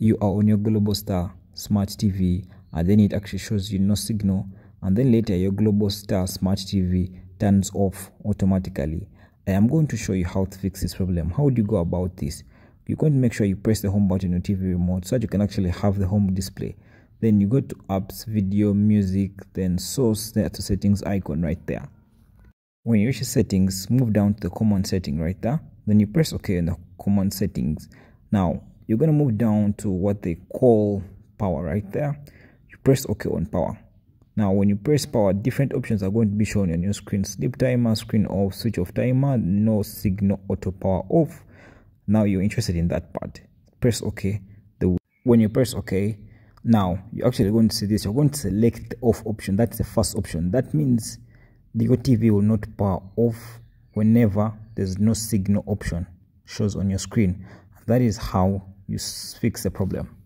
you are on your Globalstar smart tv and then it actually shows you no signal and then later your Globalstar smart tv turns off automatically. I am going to show you how to fix this problem. How do you go about this? You're going to make sure you press the home button on your tv remote so that you can actually have the home display. Then you go to apps video music then source there to settings icon right there. When you reach settings move down to the common setting right there. Then you press ok on the common settings. Now you're going to move down to what they call power right there. You press ok on power. Now when you press power different options are going to be shown on your screen. Sleep timer screen off switch off timer no signal auto power off. Now you're interested in that part. Press ok the when you press ok now you're actually going to see this. You're going to select the off option. That's the first option. That means the your tv will not power off whenever there's no signal option shows on your screen. That is how you fix the problem